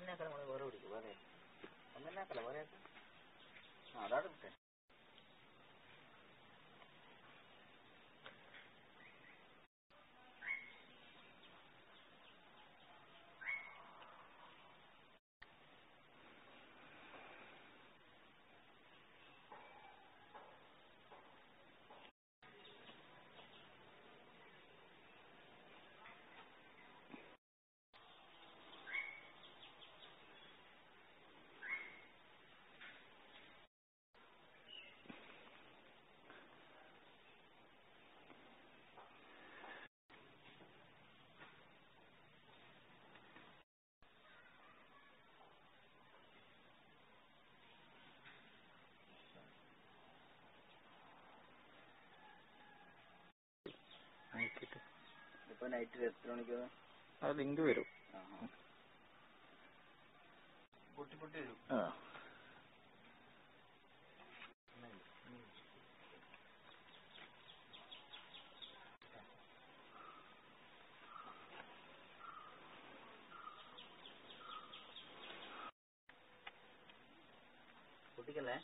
ഒന്നെ ആക്കല മോളെ വേറെ പിടിക്കും വേറെ ഒന്നിനേക്കാളും വേറെ അതാണ് ഇപ്പൊ നൈറ്റ് എത്ര മണിക്ക് ആ ലിങ്ക് വരും. പൊട്ടി പൊട്ടി വരും. ആ. പൊട്ടിക്കല്ലേ?